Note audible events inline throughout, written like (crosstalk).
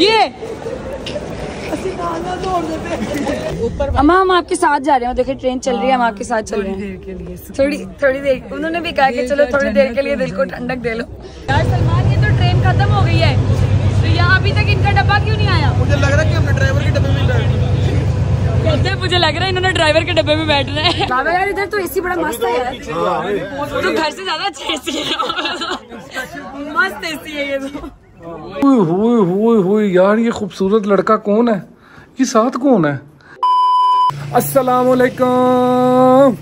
ये। अम्मा हम आपके साथ जा रहे हैं। देखिए ट्रेन चल रही है हम आपके साथ चल रहे हैं। थोड़ी थोड़ी देर उन्होंने भी कहा कि चलो थोड़ी देर के लिए दिल को ठंडक दे लो। यार सलमान ये तो ट्रेन खत्म हो गई है। तो यहाँ अभी तक इनका डब्बा क्यों नहीं आया? मुझे लग रहा है कि हमने ड्राइवर के डब्बे में कहते हैं मुझे लग रहा है इन्होंने ड्राइवर के डब्बे में बैठना है। बाबा यार इधर तो एसी बड़ा मस्त है। यार तो घर से ज़्यादा अच्छा एसी है। मस्त एसी है ये तो। हुई यार, ये खूबसूरत लड़का कौन है? ये साथ कौन है? अस्सलाम वालेकुम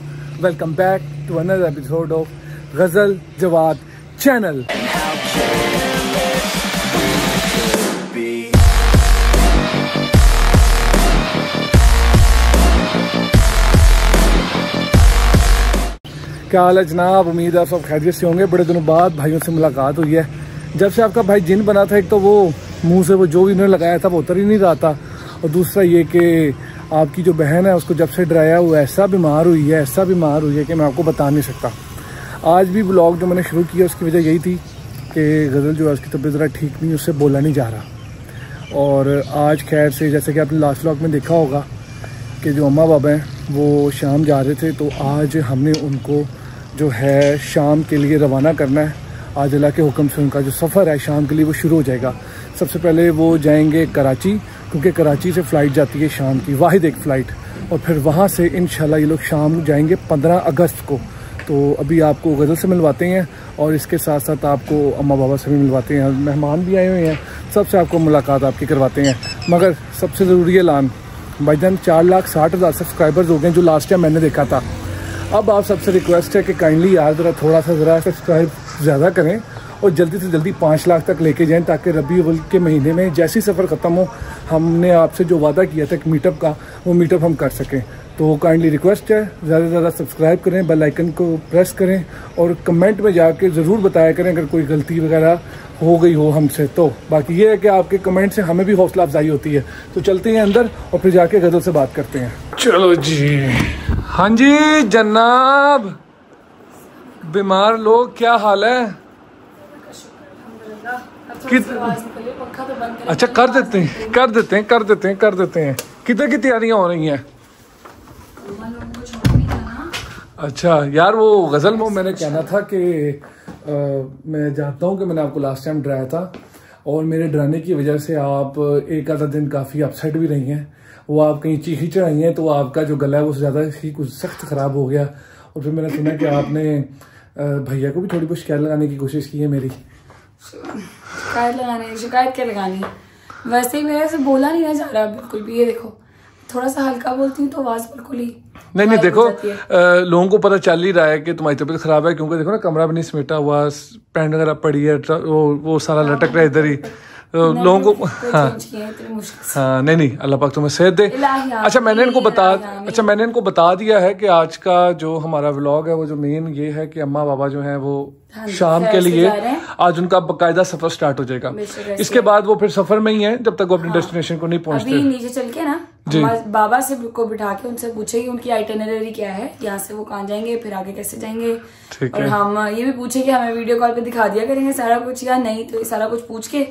back to another episode of Ghazal Jawad channel क्या हाल है जनाब? उम्मीद है सब खैरियत से होंगे। बड़े दिनों बाद भाइयों से मुलाकात हुई है। जब से आपका भाई जिन बना था, एक तो वो मुँह से वो जो भी उन्होंने लगाया था, वो उतर ही नहीं रहा था। और दूसरा ये कि आपकी जो बहन है, उसको जब से डराया, वो ऐसा बीमार हुई है, ऐसा बीमार हुई है कि मैं आपको बता नहीं सकता। आज भी ब्लॉग जो मैंने शुरू किया, उसकी वजह यही थी कि गज़ल जो है, उसकी तबीयत ज़रा ठीक नहीं, उससे बोला नहीं जा रहा। और आज खैर से, जैसे कि आपने लास्ट ब्लॉग में देखा होगा कि जो अम्मा बाबा हैं, वो शाम जा रहे थे तो आज हमने उनको जो है शाम के लिए रवाना करना है। आज अल्लाह के हुक्म से उनका जो सफ़र है शाम के लिए वो शुरू हो जाएगा। सबसे पहले वो जाएँगे कराची, क्योंकि कराची से फ़्लाइट जाती है शाम की, वाहिद एक फ़्लाइट और फिर वहाँ से इन ये लोग शाम जाएँगे पंद्रह अगस्त को। तो अभी आपको गज़ल से मिलवाते हैं और इसके साथ साथ आपको अम्मा बाबा से भी मिलवाते हैं। मेहमान भी आए हुए हैं, सबसे आपको मुलाकात आपकी करवाते हैं। मगर सबसे ज़रूरी है लान भाईजान चार लाख साठ हज़ार सब्सक्राइबर्स हो गए जो लास्ट टाइम मैंने देखा था। अब आप सबसे रिक्वेस्ट है कि काइंडली यार ज़रा थोड़ा सा ज़रा सब्सक्राइब ज़्यादा करें और जल्दी से जल्दी पाँच लाख तक लेके जाएँ ताकि रबी अवल के महीने में जैसे ही सफ़र ख़त्म हो, हमने आपसे जो वादा किया था एक मीटअप का, वो मीटअप हम कर सकें। तो काइंडली रिक्वेस्ट है, ज़्यादा से ज़्यादा सब्सक्राइब करें बेल आइकन को प्रेस करें और कमेंट में जाके ज़रूर बताया करें अगर कोई गलती वगैरह हो गई हो हमसे। तो बाकी ये है कि आपके कमेंट से हमें भी हौसला अफजाई होती है। तो चलते हैं अंदर और फिर जाके गज़ल से बात करते हैं। चलो जी। हाँ जी, जनाब। बीमार लोग, क्या हाल है? अच्छा कर देते हैं, कर देते हैं, कर देते हैं, कर देते हैं। कितने की तैयारियाँ हो रही हैं? अच्छा यार वो गज़ल में मैंने कहना था कि मैं जानता हूँ कि मैंने आपको लास्ट टाइम डराया था, और मेरे डराने की वजह से आप एक आधा दिन काफ़ी अपसेट भी रही हैं। वो आप कहीं चीखी चढ़ाई हैं तो आपका जो गला है, वो ज़्यादा ही कुछ सख्त ख़राब हो गया। और फिर मैंने सुना कि आपने भैया को भी थोड़ी बहुत शिकायत लगाने की कोशिश की है मेरी। शिकायत लगाने शिकायत क्या लगानी? वैसे ही मेरे से बोला नहीं जा रहा बिल्कुल भी। ये देखो थोड़ा सा हल्का बोलती हूँ तो आवाज़ बिल्कुल ही नहीं नहीं देखो लोगों को पता चल ही रहा है कि तुम्हारी तबीयत खराब है क्योंकि देखो ना कमरा भी नहीं समेटा हुआ पैंट वगैरह पड़ी है वो वो सारा लटक रहा है इधर ही। लोगों को हाँ। हाँ नहीं नहीं अल्लाह पाक तुम्हें सेहत दे। अच्छा मैंने इनको बता अच्छा मैंने इनको बता दिया है कि आज का जो हमारा व्लॉग है वो जो मेन ये है कि अम्मा बाबा जो है वो हाँ शाम के लिए आज उनका बकायदा सफ़र स्टार्ट हो जाएगा। इसके बाद वो फिर सफ़र में ही है जब तक वो अपने डेस्टिनेशन हाँ। को नहीं पहुँचते। नीचे चल के ना जी। बाबा से को बिठा के उनसे पूछेगी उनकी आइटनरी क्या है यहाँ से वो कहाँ जाएँगे फिर आगे कैसे जाएँगे। और हम ये भी पूछे कि हमें वीडियो कॉल पे दिखा दिया करेंगे सारा कुछ या नहीं तो सारा कुछ पूछ के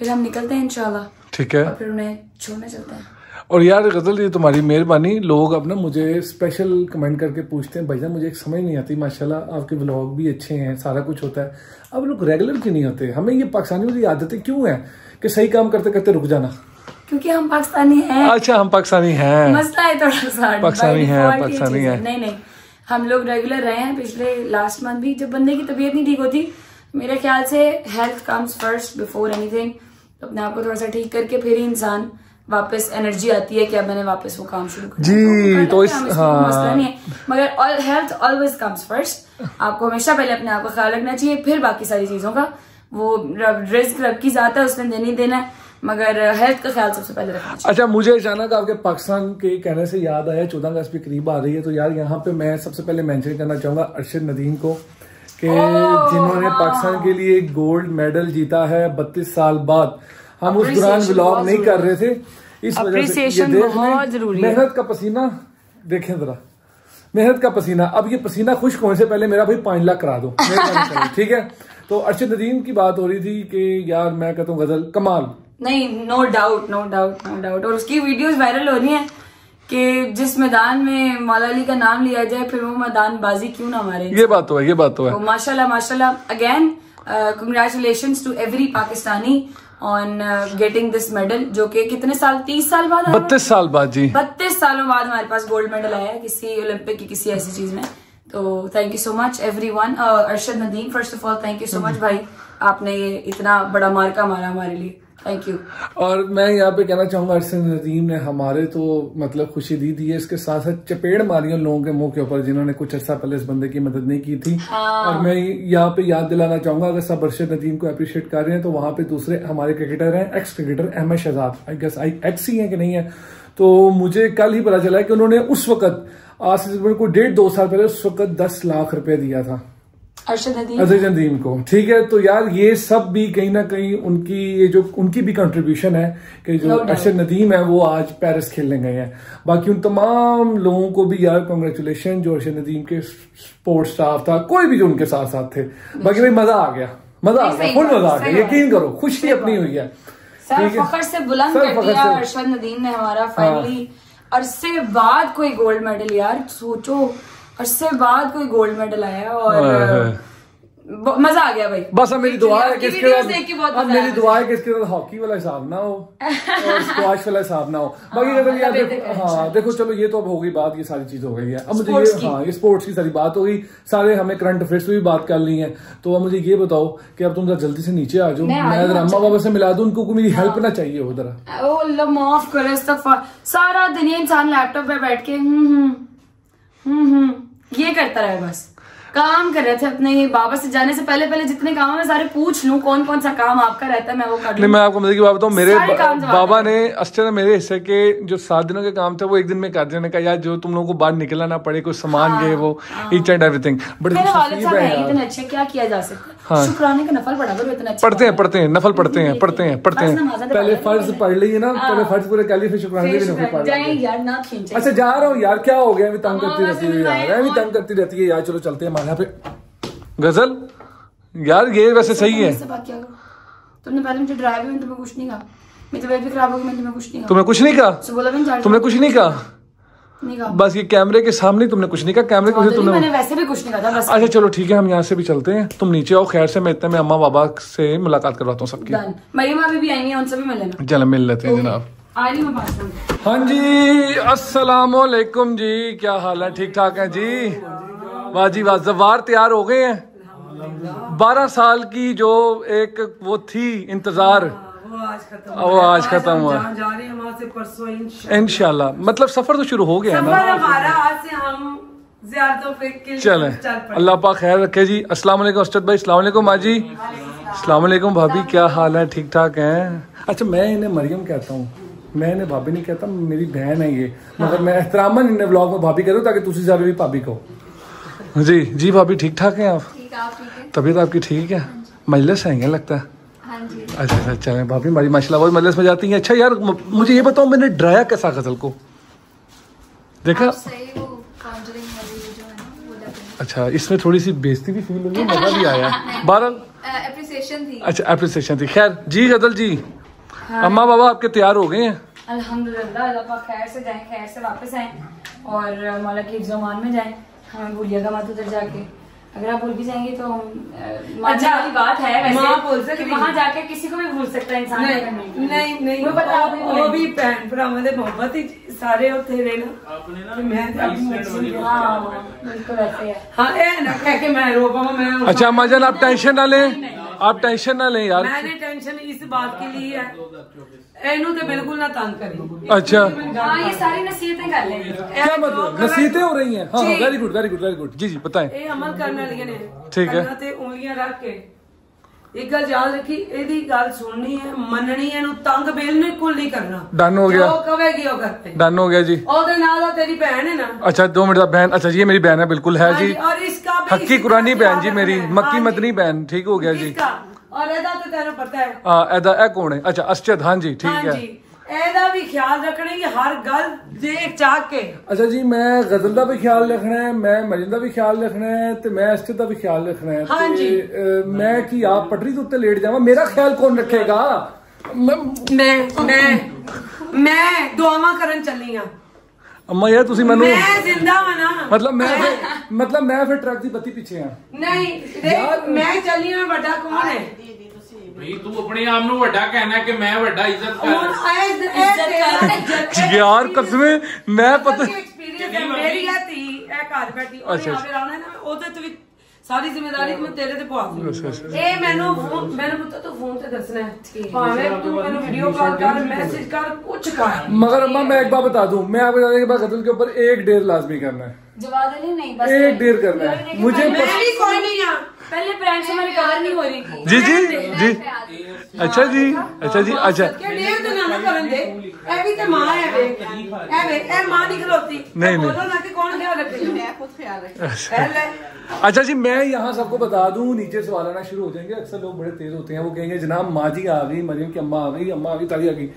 फिर हम निकलते हैं इंशाल्लाह। ठीक है। और फिर उन्हें छोड़ने चलते हैं। और यार गज़ल ये तुम्हारी मेहरबानी। लोग अब ना मुझे स्पेशल कमेंट करके पूछते हैं। भाईजान मुझे एक समझ नहीं आती माशाल्लाह आपके ब्लॉग भी अच्छे हैं सारा कुछ होता है। अब लोग रेगुलर क्यों नहीं होते? हमें ये पाकिस्तानियों की आदतें क्यों है कि सही काम करते करते रुक जाना? क्योंकि हम पाकिस्तानी हैं। अच्छा हम पाकिस्तानी हैं। मसला है थोड़ा सा पाकिस्तानी हैं पाकिस्तानी हैं। नहीं नहीं। हम लोग रेगुलर रहे हैं पिछले लास्ट मंथ भी। जब बंदे की तबीयत नहीं ठीक होती मेरे ख्याल से health comes first before anything तो अपने आप को थोड़ा सा ठीक करके फिर ही इंसान वापस एनर्जी आती है कि अब मैंने वापस वो काम शुरू कर। जी तो, तो इस हाँ मसला नहीं है। मगर all health always comes first आपको हमेशा पहले अपने आप का ख्याल रखना चाहिए फिर बाकी सारी चीज़ों का। वो रिस्क रब की जाता है उसने देनी देना है। मगर हेल्थ का ख्याल सबसे पहले रखना अच्छा मुझे अचानक आपके पाकिस्तान के कहने से याद आया चौदह अगस्त भी करीब आ रही है तो यार यहाँ पे मैं सबसे पहले मेंशन करना चाहूँगा अरशद नदीम को। कि जिन्होंने हाँ। पाकिस्तान के लिए गोल्ड मेडल जीता है बत्तीस साल बाद। हम उस दौरान ब्लॉग नहीं कर रहे थे। इस वजह से ये मेहनत का पसीना देखें जरा। मेहनत का पसीना। अब ये पसीना खुश्क होने से पहले मेरा भाई पाँच लाख करा दो। (laughs) ठीक है? तो अरशद नदीम की बात हो रही थी कि यार मैं कहता हूँ गज़ल कमाल। नहीं no doubt no doubt no doubt और उसकी वीडियोस वायरल हो रही हैं। कि जिस मैदान में मौला अली का नाम लिया जाए फिर वो मैदान बाजी क्यों ना मारे? ये बात तो है ये बात तो है। तो माशाल्लाह माशाल्लाह। Again congratulation to every Pakistani on getting this medal जो कि कितने साल तीस साल बाद? बत्तीस साल बाद जी। बत्तीस सालों बाद हमारे पास गोल्ड मेडल आया है किसी ओलंपिक की किसी ऐसी चीज़ में। तो thank you so much every one Arshad Nadeem first of all thank you so much भाई। आपने ये इतना बड़ा मार्का मारा हमारे लिए। थैंक यू और मैं यहाँ पे कहना चाहूँगा अरशद नदीम ने हमारे तो मतलब खुशी दी दी है। इसके साथ साथ चपेड़ मारी उन लोगों के मुँह के ऊपर जिन्होंने कुछ अर्सा पहले इस बंदे की मदद नहीं की थी। हाँ। और मैं यहाँ पे याद दिलाना चाहूँगा अगर सब अरशद नदीम को अप्रिशिएट कर रहे हैं तो वहाँ पे दूसरे हमारे क्रिकेटर हैं एक्स क्रिकेटर एस शहजाद आई गेस आई एक्स ही है कि नहीं है? तो मुझे कल ही पता चला है कि उन्होंने उस वक्त आज से कोई डेढ़ दो साल पहले उस वक्त दस लाख रुपए दिया था। अरशद नदीम अजय नदीम को। ठीक है तो यार ये सब भी कहीं ना कहीं उनकी ये जो उनकी भी कंट्रीब्यूशन है कि जो अरशद नदीम है वो आज पेरिस खेलने गए हैं। बाकी उन तमाम लोगों को भी यार कॉन्ग्रेचुलेशन जो अरशद नदीम के सपोर्ट स्टाफ था कोई भी जो उनके साथ साथ थे। बाकी भाई मज़ा आ गया मज़ा आ गया फुल मज़ा आ गया। यकीन करो खुशी अपनी हुई है। सर है? फखर से बुलंद कर दिया अरशद नदीम ने हमारा फाइनली अरसे बाद कोई गोल्ड मेडल यार सोचो। अरसे बाद कोई गोल्ड मेडल आया और हाँ, हाँ। मज़ा आ गया भाई। बस अब मेरी दुआ है आपकी कि इसके बाद अब मेरी दुआ है कि इसके बाद हॉकी वाला हिसाब ना हो और स्क्वाश वाला हिसाब ना हो। बाकी अगर यार मतलब देखो हाँ देखो चलो ये तो अब हो गई बात ये सारी चीज़ हो गई है। अब मुझे ये हाँ ये स्पोर्ट्स की सारी बात हो गई। सारे हमने करंट अफेयर्स पे भी बात कर ली है। तो अब मुझे ये बताओ कि अब तुम जरा जल्दी से नीचे आ जाओ। मैं इधर हूँ, अम्मा बाबा से मिला दूँ उनको मेरी हेल्प ना चाहिए उधर माफ़ करे सारा दिन इंसान लैपटॉप पे बैठ के हम्म हम्म हम्म हम्म। ये करता रहे बस। काम कर रहे थे अपने ही बाबा से जाने से पहले पहले जितने काम है सारे पूछ लू कौन कौन सा काम आपका रहता है मैं वो कर नहीं मैं आपको मदद की बात बताऊँ मेरे बाबा ने अस्टर ने मेरे हिस्से के जो सात दिनों के काम थे वो एक दिन में कर दिया ने कहा यार जो तुम लोगों को बाहर निकलना ना पड़े कुछ सामान गए वो ईच एंड एवरीथिंग है हैं यार। इतने अच्छे क्या किया जा सकता? हाँ। शुक्राने का नफल पड़ा करो इतना अच्छा पढ़ते हैं पढ़ते हैं नफल पढ़ते हैं पढ़ते हैं पढ़ते हैं। तो पहले फ़र्ज़ पढ़ ली ना पहले फ़र्ज़ पूरे कर लिए फिर शुक्राने भी नफल पढ़ जाए लेंगे। यार ना खींचे अच्छा जा रहा हूँ यार क्या हो गया? अभी तंग हाँ, करती रहती है यार मैं- अभी तंग करती रहती है यार चलो चलते हैं यहाँ पे। गज़ल? यार ये वैसे सही है। तुमने पहले मुझे ड्राइव में तुम्हें कुछ नहीं कहा। मेरी तबीयत भी खराब होगी मैंने तुम्हें कुछ नहीं कहा। तुमने कुछ नहीं कहा? तो तुमने कुछ नहीं कहा? बस ये कैमरे के सामने तुमने कुछ नहीं कहा कैमरे के पीछे तुमने मैंने वैसे भी कुछ नहीं कहा था अच्छा चलो ठीक है हम यहाँ से भी चलते हैं। तुम नीचे आओ खैर से मैं इतने में अम्मा बाबा से मुलाकात करवाता हूँ सबकी। मरियम अभी भी आई है उनसे भी मिल लेना। चलो मिल लेते हैं जनाब। हूँ मैं हाँ जी अस्सलाम वालेकुम जी क्या हाल है? ठीक ठाक है जी? वाह जी वाह जवार तैयार हो गए हैं। बारह साल की जो एक वो थी इंतज़ार वो आज खत्म वो आज खत्म हुआ। जा रहे हैं वहाँ से परसों इनशाला मतलब सफ़र तो शुरू हो गया है ना? हमारा आज से हम जियारतों पे के लिए चले। अल्लाह पाक खैर रखे जी। अस्सलाम वालेकुम अरशद भाई। अस्सलाम वालेकुम माजी अस्सलाम वालेकुम भाभी। क्या हाल है? ठीक ठाक हैं? अच्छा मैं इन्हें मरियम कहता हूँ। मैं इन्हें भाभी नहीं कहता मेरी बहन है ये। मगर मैं एहतरामन इन्हें ब्लॉग में भाभी करूँ ताकि तुसी सारे भी भाभी कहो जी जी भाभी ठीक ठाक हैं आप? है आप तबीयत आपकी ठीक है? मजलिस आएँगे लगता है। हाँ जी। अच्छा अच्छा चलें भाभी हमारी माशाल्लाह बहुत मजलिस में जाती हैं। अच्छा यार मुझे ये बताओ मैंने डराया कैसा गज़ल को? देखा? आप सही वो कॉन्जरिंग वाली जो है ना वो लग अच्छा इसमें थोड़ी सी बेइज्जती भी फील हुई मज़ा भी आया। बहरहाल रही अप्रिसिएशन थी। अच्छा अप्रिसिएशन थी। खैर जी गज़ल जी। अम्मा बाबा आपके तैयार हो गए हैं? अल्हम्दुलिल्लाह अल्लाह पाक खैर से जाएँ खैर से वापस आएँ और मौला की जमान में जाएँ हमें भूलिएगा मत उधर जाके। अगर आप भूल भी जाएँगे तो अच्छा वाली बात है वैसे कि वहाँ जाके किसी को भी भूल सकता है इंसान नहीं नहीं नहीं वो बताओ वो भी भैन भरा मेरे बहुत ही सारे होते रहे ना ना मैं बिल्कुल ऐसे है हाँ है ना कह मैं रो पाऊँ मैं अच्छा अम्मा आप टेंशन ना लें आप टेंशन ना लें यार मैंने टेंशन इस बात के लिए है ਇਹਨੂੰ ਤੇ ਬਿਲਕੁਲ ਨਾ ਤੰਗ ਕਰੀ। ਅੱਛਾ। ਹਾਂ ਇਹ ਸਾਰੀ ਨਸੀਹਤਾਂ ਕਰ ਲੈਂਦੇ ਕੀ ਮਤਲਬ? ਨਸੀਹਤਾਂ ਹੋ ਰਹੀ ਹੈ ਹਾਂ very good very good very good ਜੀ ਜੀ ਪਤਾ ਹੈ। ਇਹ ਅਮਲ ਕਰਨ ਵਾਲੀਆਂ ਨੇ। ਠੀਕ ਹੈ। ਤੇ ਉਂਗਲੀਆਂ ਰੱਖ ਕੇ। ਇੱਕ ਗੱਲ ਯਾਦ ਰੱਖੀ ਇਹਦੀ ਗੱਲ ਸੁਣਨੀ ਹੈ ਮੰਨਣੀ ਇਹਨੂੰ ਤੰਗ ਬਿਲਕੁਲ ਨਹੀਂ ਕਰਨਾ। ਡਨ ਹੋ ਗਿਆ। ਉਹ ਕਹੇਗੀ ਉਹ ਕਰਤੇ ਡਨ ਹੋ ਗਿਆ ਜੀ। ਉਹਦੇ ਨਾਲ ਉਹ ਤੇਰੀ ਭੈਣ ਹੈ ਨਾ। ਅੱਛਾ 2 ਮਿੰਟ ਦਾ ਭੈਣ ਅੱਛਾ ਜੀ ਇਹ ਮੇਰੀ ਭੈਣ ਹੈ ਬਿਲਕੁਲ ਹੈ ਜੀ। ਹੱਕੀ ਕੁਰਾਨੀ ਭੈਣ ਜੀ ਮੇਰੀ ਮੱਕੀ ਮਦਨੀ ਭੈਣ ਠੀਕ ਹੋ ਗਿਆ ਜੀ। ਔਰ ਇਹਦਾ ਤਾਂ ਤੈਨੂੰ ਪਤਾ ਹੈ। ਹਾਂ ਇਹਦਾ ਇਹ ਕੌਣ ਹੈ? ਅੱਛਾ ਅਸਚਦ ਹਾਂਜੀ ਠੀਕ ਹੈ। ਇਹਦਾ ਵੀ ਖਿਆਲ ਰੱਖਣਾ ਕਿ ਹਰ ਗੱਲ ਦੇਖ ਚਾਹ ਕੇ। ਅੱਛਾ ਜੀ ਮੈਂ ਗਜ਼ਲ ਦਾ ਵੀ ਖਿਆਲ ਰੱਖਣਾ ਹੈ ਮੈਂ ਮਜਨ ਦਾ ਵੀ ਖਿਆਲ ਰੱਖਣਾ ਹੈ ਤੇ ਮੈਂ ਅਸਚਦ ਦਾ ਵੀ ਖਿਆਲ ਰੱਖਣਾ ਹੈ। ਹਾਂਜੀ। ਅਹ, ਮੈਂ ਕੀ ਆਪ ਪਟਰੀ ਦੇ ਉੱਤੇ ਲੇਟ ਜਾਵਾਂ? ਮੇਰਾ ਖਿਆਲ ਕੌਣ ਰੱਖੇਗਾ? ਮੈਂ ਮੈਂ ਮੈਂ ਮੈਂ ਦੁਆਵਾਂ ਕਰਨ ਚੱਲੀ ਆ। ਅੰਮਾ ਯਾਰ ਤੁਸੀਂ ਮੈਨੂੰ ਮੈਂ ਜ਼ਿੰਦਾ ਹਾਂ ਨਾ। ਮਤਲਬ ਮੈਂ ਫਿਰ- ਮਤਲਬ ਮੈਂ ਫਿਰ ਟਰੱਕ ਦੀ ਬੱਤੀ ਪਿੱਛੇ ਆ। ਨਹੀਂ ਦੇਖ ਮੈਂ ਚੱਲੀ ਹਾਂ ਵੱਡਾ ਕੌਣ ਹੈ? ਨਹੀਂ ਤੂੰ ਆਪਣੇ ਆਪ ਨੂੰ ਵੱਡਾ ਕਹਿਣਾ ਕਿ ਮੈਂ ਵੱਡਾ ਇੱਜ਼ਤ ਕਰ ਯਾਰ ਕਸਮੇ ਮੈਂ ਪਤਾ ਐਕਸਪੀਰੀਅੰਸ ਹੈ ਮੇਰੀ ਹੈ ਧੀ ਇਹ ਘਰ ਬੈਠੀ ਉਹਨੇ ਆਵੇ ਆਉਣਾ ਨਾ ਉਹਦੇ ਤੇ ਵੀ ਸਾਰੀ ਜ਼ਿੰਮੇਵਾਰੀ ਮੈਂ ਤੇਰੇ ਤੇ ਪਵਾ ਦੂੰ ਅੱਛਾ, ਅੱਛਾ। ਇਹ ਮੈਨੂੰ ਫੋਨ ਮੈਨੂੰ ਪੁੱਤ ਤੂੰ ਫੋਨ ਤੇ ਦੱਸਣਾ ਹੈ ਭਾਵੇਂ ਤੂੰ ਮੈਨੂੰ वीडियो कॉल कर मैसेज कर कुछ कर मगर अम्मा मैं एक बात बता दूं मैं आपको बताने के बाद गजल के ऊपर एक डेढ़ लाजमी करना है जवाब नहीं बस ए डीर करना है। मुझे भी कोई नहीं यहाँ पहले प्रैंक से मैं नहीं हो रही जी जी जी। अच्छा जी अच्छा जी अच्छा। नहीं मैं अच्छा।, अच्छा जी मैं यहाँ सबको बता दूँ नीचे सवाल आना शुरू हो जाएँगे। अक्सर लोग बड़े तेज होते हैं वो कहेंगे जनाब माँ जी आ गई मरियम की अम्मा आ गई अम्मा आ गई ताली आ गई।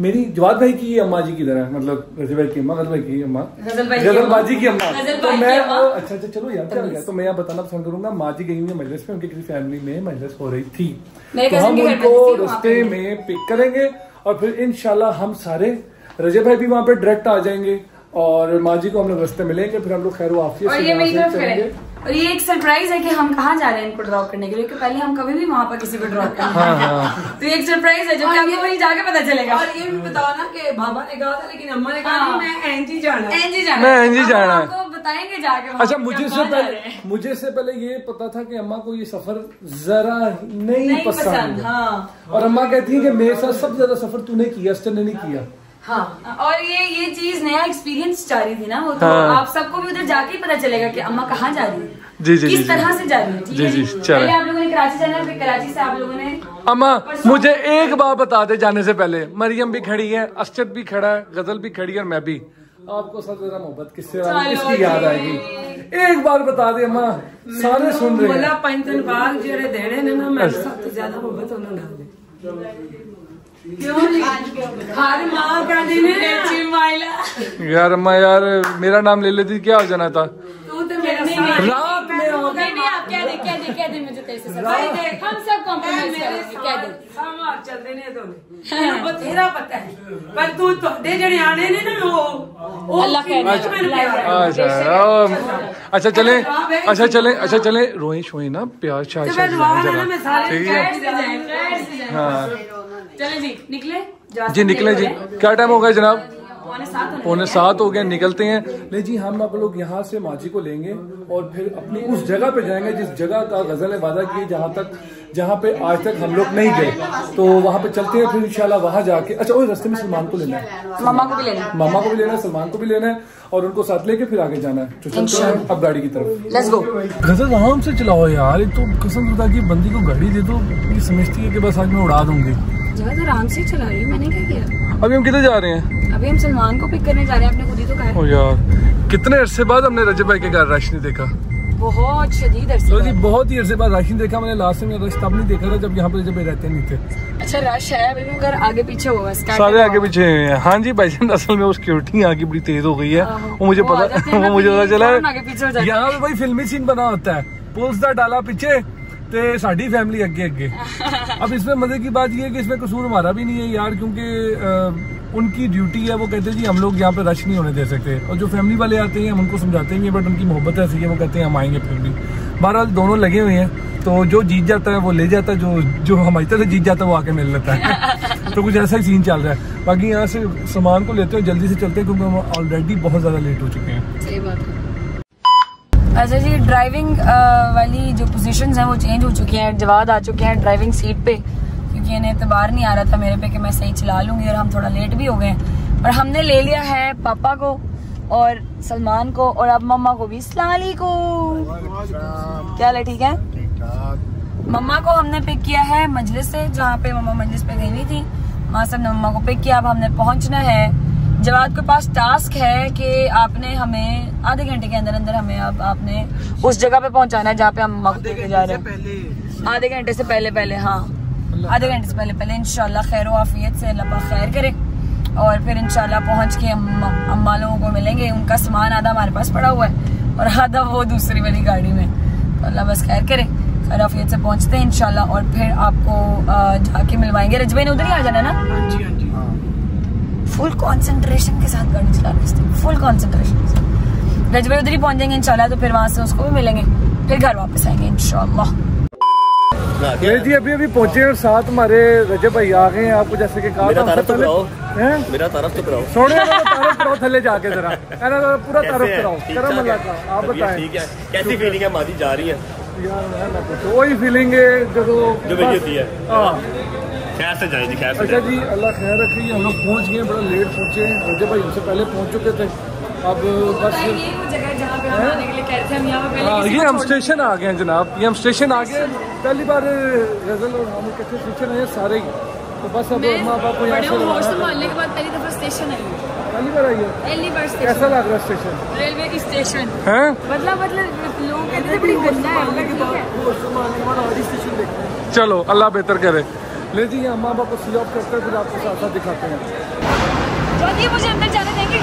मेरी जवाद भाई की अम्मा जी की तरह मतलब रज़ी भाई की अम्मा गज़ल भाई की अम्मा गज़ल भाई की अम्मा। बाजी की अम्मा। तो मैं अच्छा अच्छा चलो यार क्या गया? तो मैं यहाँ बताना पसंद करूँगा माँ जी गई हुई है मजलिस में उनकी किसी फैमिली में मजलिस हो रही थी। तो हम उनको रस्ते में पिक करेंगे और फिर इंशाल्लाह हम सारे रजे भाई भी वहाँ पे डायरेक्ट आ जाएँगे और माँ जी को हम लोग रस्ते मिलेंगे फिर हम लोग खैर वाफियत और ये एक सरप्राइज़ है कि हम कहाँ जा रहे हैं इनको ड्रॉप करने के लिए क्योंकि पहले हम कभी भी वहाँ पर किसी को ड्रॉप करते हाँ हैं। हाँ तो ये एक सरप्राइज़ है जो कि आपको वहीं जाके पता चलेगा। और ये भी बताओ ना कि बाबा ने कहा था लेकिन अम्मा ने कहा हाँ। मैं एंजी जाना है। एनजी जाना मैं एनजी जाना है। आपको बताएँगे जाके अच्छा मुझे से पहले मुझे से पहले ये पता था कि अम्मा को ये सफ़र जरा नहीं, नहीं पसंद पसंद हाँ। और अम्मा कहती है कि मेरे साथ सबसे ज़्यादा सफ़र तूने किया अस्टर ने नहीं किया। हाँ। और ये ये चीज़ नया एक्सपीरियंस जा रही थी ना वो तो हाँ। आप सबको भी उधर जाके ही पता चलेगा कि अम्मा कहाँ जा रही है। जी जी किस तरह से जा रही है जी जी पहले आप लोगों ने कराची जाना फिर कराची से आप लोगों ने अम्मा मुझे एक बार बता दे जाने से पहले। मरियम भी खड़ी है अस्चद भी खड़ा है गज़ल भी खड़ी है और मैं भी। आपको सब ज़्यादा मोहब्बत किससे किसकी याद आएगी? एक बार बता दे अम्मा सारे सुन रहे हैं। बोला पंज दिन बाद जो देने ना मैं अच्छा। सबसे ज़्यादा मोहब्बत उन्होंने ਉਹਨਾਂ ਨਾਲ ਹੈ ਕਿਉਂ ਨਹੀਂ ਹਰ ਮਾਂ ਕਹਿੰਦੀ ਨੇ यार अम्मा यार मेरा नाम ले लेती क्या हो जाना था ਤੂੰ ਤੇ ਮੇਰਾ नहीं, नहीं, रात में आओ नहीं नहीं आप कह दे कह दे कह दे मुझे तेरे से सब हम सब कॉम्प्रोमाइज करेंगे कह दे ਸਾਮਾਰ ਚੱਲਦੇ ਨੇ ਦੋਨੇ ਮੈਨੂੰ ਬਥੇਰਾ ਪਤਾ ਹੈ ਪਰ ਤੂੰ ਤੁਹਾਡੇ ਜਿਹੜੇ ਆਣੇ ਨੇ ਨਾ ਉਹ ਉਹ अल्लाह कह दे ਮੈਨੂੰ ਪਿਆਰ ਹੈ अच्छा ओ, अच्छा चले अच्छा चले अच्छा चले रोई शोई ना प्यार शाह ਤੇ ਮੈਂ ਦੁਆ ਨਾ ਮੈਂ ਸਾਰੇ ठीक है खैर से जाए खैर से जाए हाँ चले जी निकले? जी निकले जी। क्या टाइम हो गया जनाब? पौने सात हो गए निकलते हैं। नहीं जी हम आप लोग यहाँ से माजी को लेंगे और फिर अपनी उस जगह पे जाएँगे जिस जगह का गज़ल ने वादा किया जहाँ तक जहाँ पे आज तक हम लोग नहीं गए। तो वहाँ पे चलते हैं फिर इंशाल्लाह वहाँ जाके। अच्छा और रास्ते में सलमान को लेना है। मम्मा को भी लेना मामा को भी लेना है सलमान को भी लेना है और उनको साथ लेके फिर आगे जाना है। तो चलते हैं अब गाड़ी की तरफ़। लेट्स गो गज़ल आराम से चलाओ यार एक तो कसम खुदा की बंदी को गाड़ी दे दो ये समझती है कि बस आज मैं उड़ा दूँगी। जगह आराम से चला रही मैंने क्या किया? अभी हम किधर जा रहे हैं? अभी हम सलमान को पिक करने जा रहे हैं आपने खुद ही तो कहा ओ यार कितने अरसे बाद हमने रजब भाई के घर रश नहीं देखा। बहुत शदीद अरसे तो जी बहुत ही अरसे बाद रश नहीं देखा मैंने लास्ट में रश तब नहीं देखा था जब यहाँ पे जब ये रहते नहीं थे। अच्छा रश है अभी मगर आगे पीछे होगा सारे आगे पीछे हैं। हाँ जी भाईजान असल में वो सिक्योरिटी यहाँ की बड़ी तेज हो गई है। वो मुझे पता (laughs) वो मुझे पता चला आगे हो? यहाँ पे भाई फिल्मी सीन बना होता है। पुलिस डाला पीछे। ते साड़ी फैमिली अगे अगे अब इसमें मज़े की बात यह है कि इसमें कसूर हमारा भी नहीं है यार, क्योंकि उनकी ड्यूटी है, वो कहते हैं जी हम लोग यहाँ पे रश नहीं होने दे सकते। और जो फैमिली वाले आते हैं, हम उनको समझाते भी हैं बट उनकी मोहब्बत ऐसी है, वो कहते हैं हम आएँगे फिर भी। बहरहाल दोनों लगे हुए हैं तो जो जीत जाता है, वो ले जाता है, जो जो हमारी तरह जीत जाता है, वो आके मिल लेता है। (laughs) तो कुछ ऐसा ही सीन चल रहा है। बाकी यहाँ से सामान को लेते हैं जल्दी से चलते हैं, क्योंकि हम ऑलरेडी बहुत ज़्यादा लेट हो चुके हैं। सही बात है। अच्छा जी ड्राइविंग वाली जो पोजीशंस हैं वो चेंज हो चुकी हैं जवाद आ चुके हैं ड्राइविंग सीट पे। क्योंकि इन्हें एतबार नहीं आ रहा था मेरे पे कि मैं सही चला लूँगी और हम थोड़ा लेट भी हो गए। और हमने ले लिया है पापा को और सलमान को और अब मम्मा को भी। सलाली को क्या हाल है, ठीक है? मम्मा को हमने पिक किया है मजलिस से, जहाँ पे मम्मा मजलिस पे गई हुई थी। वहाँ से हमने मम्मा को पिक किया, अब हमने पहुँचना है। जवाद के पास टास्क है कि आपने हमें आधे घंटे के अंदर अंदर हमें अब आपने उस जगह पे पहुंचाना है जहाँ पे हम को जा रहे हैं। आधे घंटे से पहले पहले हाँ। आधे घंटे से पहले पहले इंशाल्लाह खैर आफियत से अल्लाह खैर करे और फिर इनशाला पहुँच के अम्मा अम्मा लोगों को मिलेंगे। उनका सामान आधा हमारे पास पड़ा हुआ है और आधा वो दूसरी वाली गाड़ी में। तो अल्लाह बस खैर करे खैर आफियत से पहुँचते हैं इंशाल्लाह। और फिर आपको जाके मिलवाएँगे। रजबे ने उधर ही आ जाना है ना फुल कंसंट्रेशन के साथ गाड़ी चला रहे हैं फुल कंसंट्रेशन के साथ। रजबे उधर ही पहुँच जाएँगे इंशाल्लाह तो फिर वहाँ से उसको भी मिलेंगे। फिर घर वापस आएँगे इंशाल्लाह। ये जी अभी अभी पहुँचे और साथ हमारे रजब भाई आ गए हैं। आपको जैसे कि कहा मेरा तारफ तो कराओ। मेरा तारफ तो कराओ। थोड़े तारफ करो थले जाके जरा। है ना पूरा तारफ कराओ। करम अल्लाह का आप बताएँ। ठीक है। कैसी फीलिंग है? मादी जा रही है। यार मैं ना पूछो वही फीलिंग है जो जो मेरी होती है। हाँ। खैर से जाए जी खैर से अच्छा जी अल्लाह खैर रखे हम लोग पहुँच गए बड़ा लेट पहुँचे। रजब भाई हमसे पहले पहुँच चुके थे। अब बस ये वो जगह जहाँ पे हम आने के लिए कह रहे थे हम यहाँ पे पहले हाँ किसी स्टेशन आ गए हैं जनाब। ये हम स्टेशन आ गए पहली बार गज़ल और हम इकट्ठे स्टेशन आए हैं सारे ही। तो बस अब माँ बाप को यहाँ से होश रवाना संभालने के बाद पहली दफ़ा स्टेशन आई पहली बार आई है? पहली बार कैसा लग रहा है स्टेशन रेलवे की स्टेशन हैं? बदला बदला लोग कहते थे बड़ी गंदा है है। चलो अल्लाह बेहतर करे। ले जी यहाँ माँ बाप को सी ऑफ़ करते हैं फिर आपको साथ साथ दिखाते हैं। ये मुझे अंदर जाने देंगे?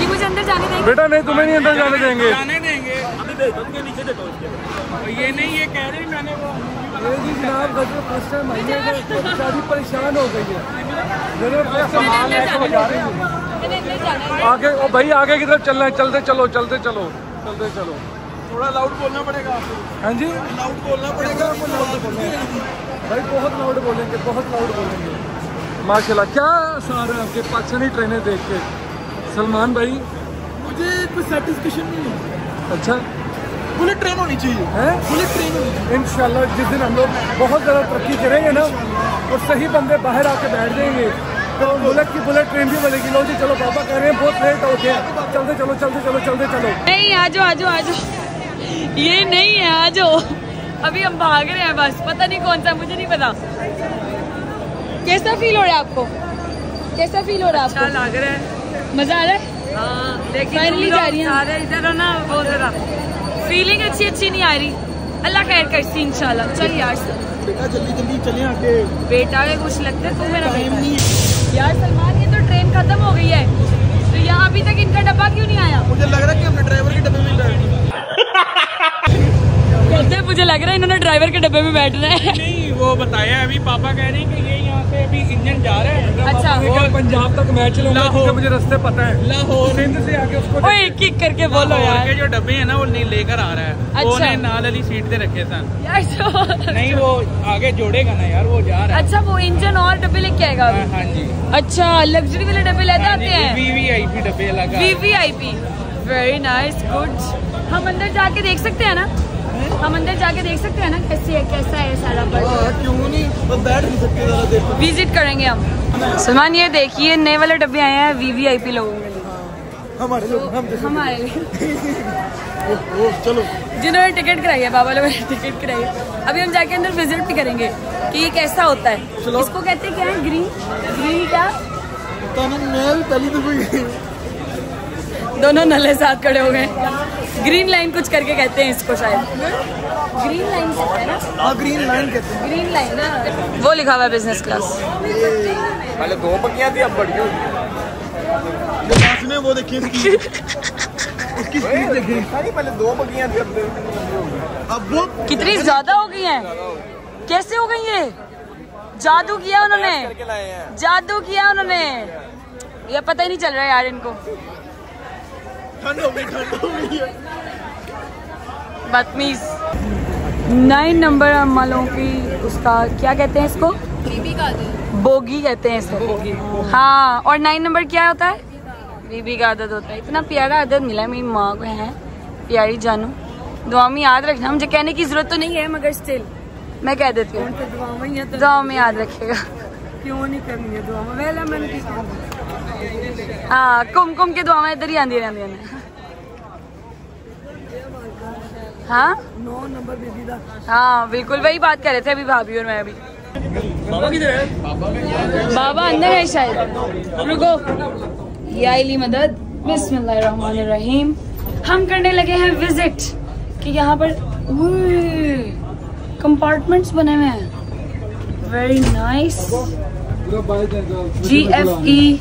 ये मुझे अंदर जाने देंगे। बेटा नहीं तुम्हें नहीं अंदर जाने देंगे। जाने देंगे। अभी नीचे ये नहीं ये कह रही मैंने वो ये जी जनाब गज़ल फ़र्स्ट टाइम आई है तो बेचारी परेशान हो गई है। जनाब जा रही है। जाना है। आगे ओ भाई आगे की तरफ़ चलना है चलते चलो चलते चलो चलते चलो। थोड़ा लाउड बोलना पड़ेगा हाँ जी? लाउड बोलना पड़ेगा। भाई बहुत लाउड बोलेंगे बहुत लाउड बोलेंगे। माशाल्लाह क्या सार है आपके पाकिस्तानी ट्रेनें देख के? सलमान भाई। मुझे कोई सेटिस्फेक्शन नहीं है। अच्छा। बुलेट ट्रेन होनी चाहिए। है? बुलेट ट्रेन होनी चाहिए। इंशाल्लाह जिस दिन हम लोग बहुत ज़्यादा तरक्की करेंगे ना और सही बंदे बाहर आके बैठ जाएँगे तो बुलेट की बुलेट ट्रेन भी बनेगी लो जी चलो पापा कह रहे हैं बहुत लेट हो गया। चलते चलो चलते चलो चलते चलो। नहीं आ जाओ आ जाओ आ जाओ। ये नहीं है आ जाओ। अभी हम भाग रहे हैं बस पता नहीं कौन सा मुझे नहीं पता। कैसा फील हो रहा है आपको? कैसा फील हो रहा है आपको? लग रहा है। मज़ा आ रहा है? हाँ तुम लोग जा रही हैं। सारे इधर हो ना वो जरा। फीलिंग अच्छी अच्छी नहीं आ रही। अल्लाह खैर करती इंशाल्लाह। चल यार बेटा जल्दी जल्दी चले आके बेटा के कुछ लगता है तू मेरा बेटा नहीं यार सलमान ये तो ट्रेन खत्म हो गई है। तो यहाँ अभी तक इनका डब्बा क्यों नहीं आया? मुझे लग रहा है कि हमने ड्राइवर के डब्बे में कहते हैं, मुझे लग रहा है इन्होंने ड्राइवर के डब्बे में बैठना है। नहीं वो बताया अभी पापा कह रहे हैं कि ये यहाँ से अभी इंजन जा रहा है। अच्छा वो पंजाब तक मैच चलूँगा लाहौर। क्योंकि मुझे रास्ते पता है। लाहौर। सिंध से आके उसको ओए एक एक करके बोलो यार। के जो डब्बे हैं ना वो नहीं लेकर आ रहा है। अच्छा। वो ने नाल वाली सीट पे रखे सन नहीं वो आगे जोड़ेगा ना यार वो जा रहा है। अच्छा वो इंजन और डब्बे लेके आएगा हाँ, हाँ जी। अच्छा लग्जरी वाले डब्बे लेते आते हैं? वी वी आई पी डब्बे लगा। वीवीआईपी वेरी नाइस गुड हम अंदर जाके देख सकते हैं ना? हम अंदर जाके देख सकते हैं ना कैसे है कैसा है सारा पर क्यों नहीं? बैठ नहीं सकते विज़िट करेंगे हम। सलमान ये देखिए नए वाले डब्बे आए हैं वीवीआईपी लोगों के लिए। हमारे लोग हम हमारे लिए। (laughs) चलो। जिन्होंने टिकट कराई है बाबा लोगों ने टिकट कराई है। अभी हम जाके अंदर विज़िट भी करेंगे कि ये कैसा होता है। इसको कहते हैं क्या? है ग्रीन ग्रीन मैं पहली दफ़ा दोनों नले साथ खड़े हो गए। ग्रीन लाइन कुछ करके कहते हैं इसको शायद। ग्रीन लाइन कहते हैं ना? हाँ ग्रीन लाइन कहते हैं। ग्रीन लाइन ना? वो लिखा हुआ है बिज़नेस क्लास पहले दो पक्कियाँ थी अब बढ़ी जो पास में वो देखिए इसकी। उसकी स्पीड देखिए। अरे पहले दो पक्कियाँ थी अब वो कितनी ज़्यादा हो गई हैं? कैसे हो गई ये? जादू किया उन्होंने। करके लाए हैं। जादू किया उन्होंने। ये पता ही नहीं चल रहा है यार इनको। ठंड हो गई ठंड हो गई है। बदतमीज। नाइन नंबर अम्मा लोगों की उसका क्या कहते हैं इसको? बोगी कहते हैं इसको। हाँ और नाइन नंबर क्या होता है? बीबी का आदत होता है। इतना प्यारा आदत मिला मेरी माँ को है। प्यारी जानू। दुआ में याद रखना मुझे कहने की ज़रूरत तो नहीं है मगर स्टिल मैं कह देती हूँ। दुआ में याद रखेगा क्यों नहीं करनी है दुआ में? हाँ घूम घूम के दुआवां इधर ही आंदी रहंदियाँ हाँ? नौ नंबर बेबी हाँ बिल्कुल वही बात कर रहे थे अभी भाभी और मैं अभी। बाबा अंदर है शायद। रुको। ये मदद। बिस्मिल्लाहिर्रहमानिर्रहीम। हम करने लगे हैं विज़िट कि यहाँ पर कंपार्टमेंट्स बने हुए हैं। Very nice G F E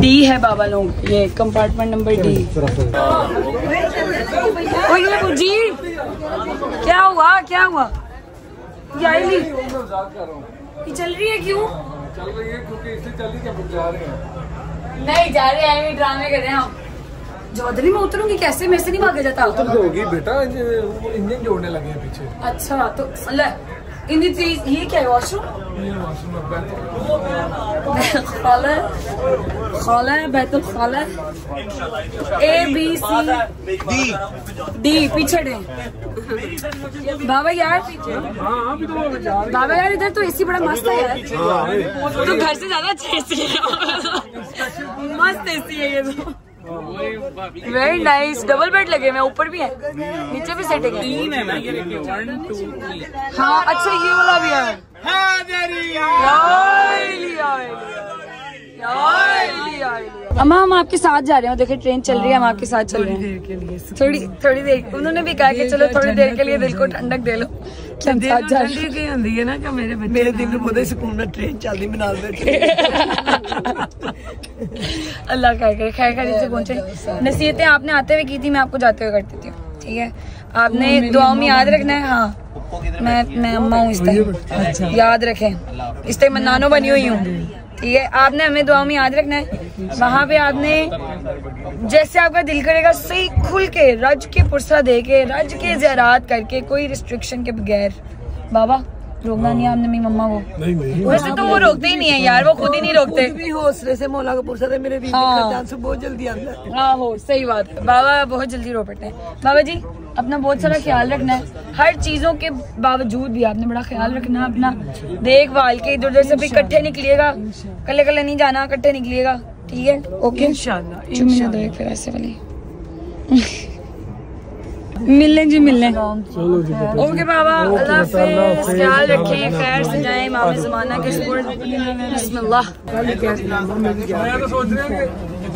D है बाबा लोग ये कंपार्टमेंट नंबर डी ये बुजी क्या हुआ क्या हुआ? ये चल रही है क्यों चल रही है क्योंकि इससे चल रही है जा रहे हैं नहीं जा रहे हैं ड्रामे कर रहे हैं हम। चौधरी में उतरूँगी कैसे? मेरे से नहीं भागा जाता। होगी बेटा इंजन जोड़ने लगे हैं पीछे। अच्छा तो ले इन्हीं चीज़ ये क्या है वॉशरूम ये वॉशरूम में बैठो खाला खाला बैतुल खाला A B C D D पीछे डे बाबा यार हाँ तो बाबा यार इधर तो एसी बड़ा मस्त है यार तो घर से ज़्यादा अच्छा एसी है। (laughs) मस्त एसी है ये तो। वेरी नाइस डबल बेड लगे हुए ऊपर भी है। नीचे भी सेट है हाँ अच्छा ये वाला भी है। अम्मा हम आपके साथ जा रहे हैं। देखिए ट्रेन चल रही है हम आपके साथ चल रहे हैं। थोड़ी थोड़ी देर उन्होंने भी कहा कि चलो थोड़ी देर के लिए दिल को ठंडक दे लो। कि हम साथ जा रहे हैं ਠੰਡੀ ਕੀ ਹੁੰਦੀ ਹੈ ਨਾ ਕਿ ਮੇਰੇ ਬੱਚੇ ਮੇਰੇ ਦਿਲ ਨੂੰ ਬਹੁਤ ਸਕੂਨ ਨਾਲ ਟ੍ਰੇਨ ਚੱਲਦੀ ਮੈਂ ਨਾਲ ਬੈਠੀ अल्लाह खैर करे खैर खैर से पहुंचे नसीहतें आपने आते हुए की थी मैं आपको जाते हुए करती थी ठीक है आपने दुआओं में याद रखना है हाँ मैं मैं अम्मा हूँ इस टाइम याद रखें इस टाइम मैं नानो बनी हुई हूँ ठीक है आपने हमें दुआओं में याद रखना है। वहाँ पे आपने जैसे आपका दिल करेगा सही खुल के रज के पुरसा दे के रज के जरात करके कोई रिस्ट्रिक्शन के बगैर। बाबा रोकना नहीं है आपने मेरी मम्मा को। वैसे तो वो रोकते ही नहीं है यार वो खुद ही नहीं रोकते। भी हौसले से मौला का पुरसा दे मेरे हाँ। का बहुत जल्दी आता है। हाँ हो सही बात। है बाबा बहुत जल्दी रो पड़ते हैं। बाबा जी अपना बहुत सारा ख्याल रखना है। हर चीज़ों के बावजूद भी आपने बड़ा ख्याल रखना है अपना देखभाल के इधर उधर से भी इकट्ठे निकलिएगा। कल्ले कल्ले नहीं जाना इकट्ठे निकलिएगा। ठीक है? ओके इंशाल्लाह दो एक फिर ऐसे वाली। मिलने जी मिलने। ओके बाबा अल्लाह हाफिज। ख्याल रखें खैर से जाए इमाम जमाना के स्कूल। बिस्मिल्लाह।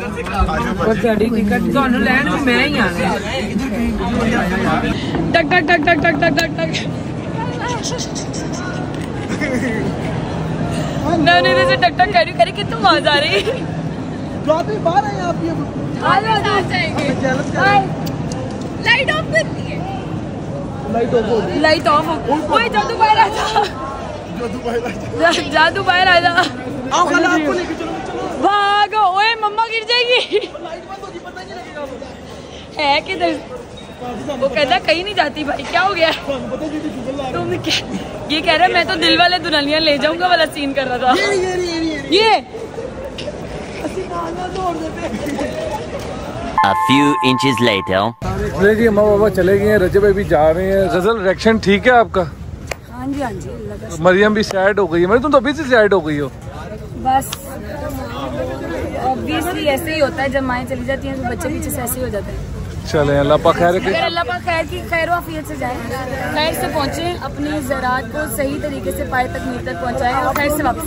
मैं तो सोच रहा हूँ ਪਰ ਤੁਹਾਡੀ ਟਿਕਟ ਤੁਹਾਨੂੰ ਲੈਣ ਵੀ ਮੈਂ ਹੀ ਆਣਾ टक टक टक टक टक टक टक टक मैं उन्हें इधर से टक टक कर रही हूँ कह रही कितनी आवाज आ रही बाहर आए आप ये लाइट ऑफ करती है लाइट ऑफ हो ओए जादू बाहर आ जा जा- जादू बाहर आ जा आओ कल आपको लेके चलो चलो भागो ओए मम्मा गिर जाएगी। है किधर? वो कहता कहीं नहीं जाती भाई क्या हो गया? तुम ये कह रहे मैं तो दिल वाले दुल्हनिया ले जाऊँगा वाला सीन कर रहा था। ये A few inches later. जी अम्मा बाबा चले गए रजे भाई भी जा रहे हैं। रजल रिएक्शन ठीक है आपका? हाँ जी हाँ जी मरियम भी सैड हो गई है। मैंने तुम तो अभी से सैड हो गई हो। बस। ऑब्वियसली ऐसे ही होता है जब माएँ चली जाती हैं तो बच्चे पीछे से ऐसे ही हो जाते हैं। चले अल्लाह पाक खैर अगर अल्लाह पाक खैर की खैर वाफियत से जाए। खैर से पहुँचे अपनी ज़रात को सही तरीके से पाए तक मीर तक पहुँचाए और खैर से वापस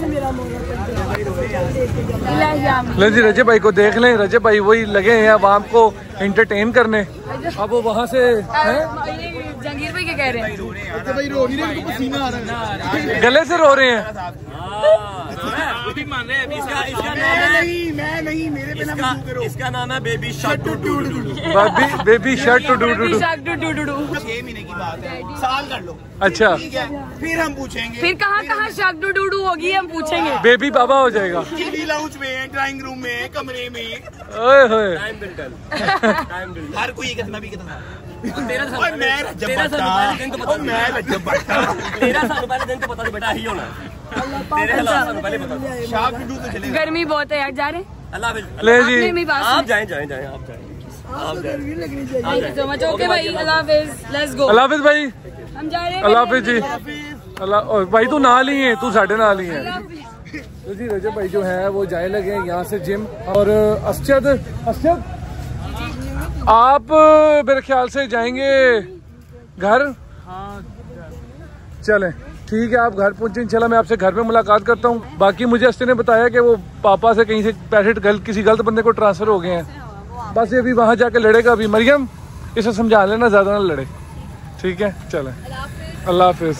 जी रजब भाई को देख लें रजब भाई वही लगे हैं अब आपको एंटरटेन करने। अब वो वहाँ से हैं? ये जहांगीर भाई क्या कह रहे हैं? गले भाई रो रहे इनको रहा है। नहीं मैं नहीं मेरे इसका करो। इसका नाम है baby baby baby shark too doo doo doo shark doo doo doo doo. छह महीने की बात है। साल कर लो। अच्छा। ठीक है फिर हम पूछेंगे। फिर कहाँ कहाँ शाक डू डू डू होगी हम पूछेंगे। बेबी बाबा हो जाएगा। टीवी लाउंज में ड्राइंग रूम में कमरे में। ओए होए। हर कोई कितना भी कितना ओए मैं रजब भट्टा। ओ मैं रजब तेरह साल पहले दिन तो पता नहीं बेटा ही होना। गर्मी बहुत है यार जा रहे अल्लाह आप जाए जाए जाए आप जाए। अल्लाह भाई। अल्लाह हाफिज जी। अल्लाह भाई तू नाल ही है तू साढ़े नाल ही है। तो जी रजत भाई जो है वो जाए लगे हैं यहाँ से जिम। और अस्जद अस्जद? आप मेरे ख्याल से जाएँगे घर? हाँ चलें। ठीक है, आप घर पहुँचे, इंशाल्लाह मैं आपसे घर पे मुलाकात करता हूँ। बाकी मुझे अस्ते ने बताया कि वो पापा से कहीं से पैसे गलत किसी गलत बंदे को ट्रांसफ़र हो गए हैं। बस ये अभी वहाँ जाके लड़ेगा अभी। मरियम, इसे समझा लेना, ज़्यादा ना लड़े। ठीक है, चले। अल्लाह हाफिज।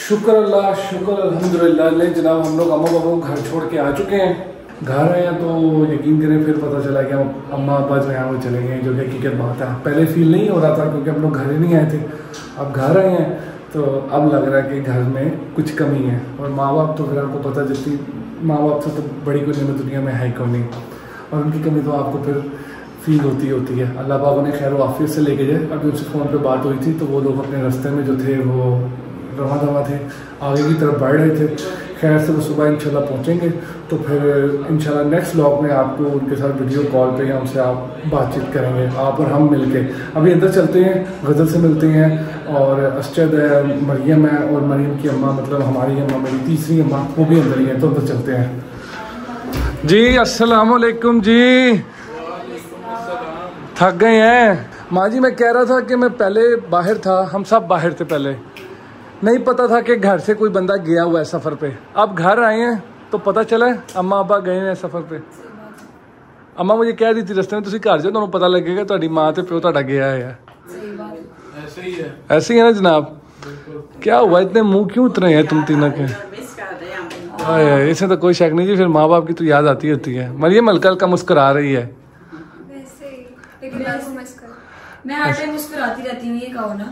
शुक्र अल्लाह, शुक्र अल्हम्दुलिल्लाह। जनाब, हम लोग अम्मा बाबा घर छोड़ के आ चुके हैं। घर आए तो यकीन करें, फिर पता चला कि हम अम्मा, अब्बा जो हैं, वो चले गए जो कि हकीकत बात है। पहले फील नहीं हो रहा था, क्योंकि हम लोग घर ही नहीं आए थे। अब घर आए हैं तो अब लग रहा है कि घर में कुछ कमी है। और माँ बाप तो फिर आपको पता जितनी माँ बाप से तो बड़ी कोई नियमत दुनिया में है ही क्यों नहीं। और उनकी कमी तो आपको फिर फील होती होती है। अल्लाह पाक उन्हें खैर वाफियत से लेके जाए अभी उनसे फ़ोन पे बात हुई थी तो वो लोग अपने रास्ते में जो थे, वो रवा दवा थे, आगे की तरफ़ बढ़ रहे थे। खैर से वो सुबह इंशाल्लाह पहुँचेंगे। तो फिर इंशाल्लाह नेक्स्ट व्लॉग में आपको उनके साथ वीडियो कॉल पे उनसे आप बातचीत करेंगे, आप और हम मिलके। अभी अंदर चलते हैं, गज़ल से मिलते हैं और असचद है, मरियम है और मरियम की अम्मा मतलब हमारी अम्मा, मेरी तीसरी अम्मा, वो भी अंदर ही है तो अंदर चलते हैं। जी अस्सलाम वालेकुम जी। थक गए हैं। माँ जी, मैं कह रहा था कि मैं पहले बाहर था, हम सब बाहर थे पहले। नहीं पता था कि घर से कोई बंदा गया हुआ है सफ़र पे अब घर आए हैं तो पता चला है अम्मा अब्बा गए हैं सफ़र पे अम्मा मुझे कह रही थी रस्ते में ਤੁਸੀਂ ਘਰ ਜਾਓ ਤੁਹਾਨੂੰ ਪਤਾ ਲੱਗੇਗਾ ਤੁਹਾਡੀ ਮਾਂ ਤੇ ਪਿਓ ਤੁਹਾਡਾ ਗਿਆ ਹੈ ऐसे ही है ऐसे ही है ना जनाब क्या हुआ इतने मुंह क्यों उतरे हैं तुम तीनों के आए हाय, इसमें तो कोई शक नहीं जी फिर माँ बाप की तो याद आती होती है मरियम हल्का हल्का मुस्कुरा रही है वैसे ही एक बार समझ कर मैं हर टाइम मुस्कुराती रहती हूँ ये कहो ना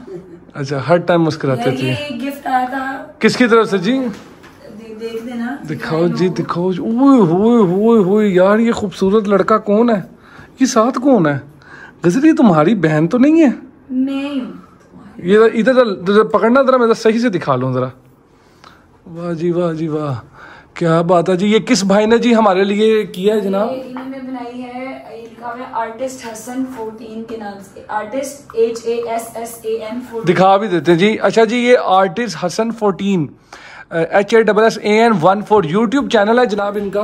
अच्छा हर टाइम मुस्कुराते थे। गिफ्ट आया था। किसकी तरफ़ से जी? देख देना। दिखाओ जी दिखाओ जी। ओए होए होए होए यार ये खूबसूरत लड़का कौन है? ये साथ कौन है? गज़ल ये तुम्हारी बहन तो नहीं है? मैं ही हूँ ये इधर इधर पकड़ना जरा मैं सही से दिखा लूँ जरा। वाह जी वाह जी वाह। क्या बात है जी। ये किस भाई ने जी हमारे लिए किया है जनाब? इन्होंने बनाई है ये लिखा हुआ है आर्टिस्ट हसन 14 के नाम से। Artist H A S S A N दिखा भी देते हैं। जी अच्छा जी ये artist Hassan fourteen H A double S A N one four YouTube channel है जनाब इनका।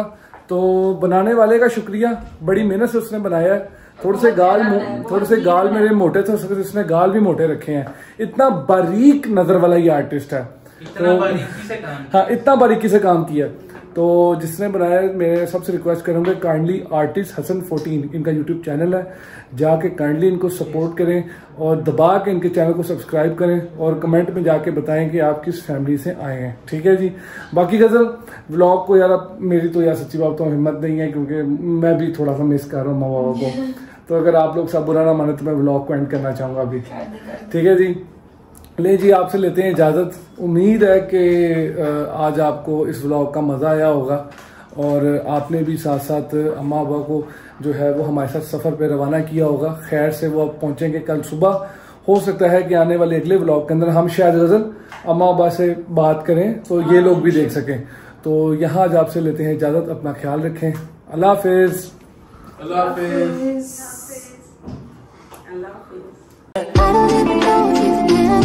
तो बनाने वाले का शुक्रिया। बड़ी मेहनत से उसने बनाया है। थोड़े से गाल थोड़े से गाल मेरे मोटे थे उसके उसने गाल भी मोटे रखे हैं। इतना बारीक नज़र वाला ये आर्टिस्ट है। तो हाँ इतना बारीकी से काम किया। तो जिसने बनाया मैं सबसे रिक्वेस्ट करूँगा काइंडली आर्टिस्ट हसन 14 इनका यूट्यूब चैनल है। जाके काइंडली इनको सपोर्ट करें और दबा के इनके चैनल को सब्सक्राइब करें और कमेंट में जाके बताएँ कि आप किस फैमिली से आए हैं। ठीक है जी? बाकी गज़ल व्लॉग को यार मेरी तो यार सच्ची बात तो हिम्मत नहीं है क्योंकि मैं भी थोड़ा सा मिस कर रहा हूँ माँ बाबा को। (laughs) तो अगर आप लोग सब बुरा ना माने तो मैं व्लॉग को एंड करना चाहूँगा अभी। ठीक है जी? ले जी आपसे लेते हैं इजाज़त। उम्मीद है कि आज आपको इस व्लॉग का मज़ा आया होगा और आपने भी साथ साथ अम्मा अबा को जो है वो हमारे साथ सफ़र पे रवाना किया होगा। खैर से वो अब पहुँचेंगे कल सुबह। हो सकता है कि आने वाले अगले व्लॉग के अंदर हम शायद गज़ल अम्मा अब्बा से बात करें तो ये लोग भी देख सकें। तो यहाँ आज आपसे लेते हैं इजाज़त। अपना ख्याल रखें। अल्लाह हाफिज़। अल्लाह हाफिज़। I don't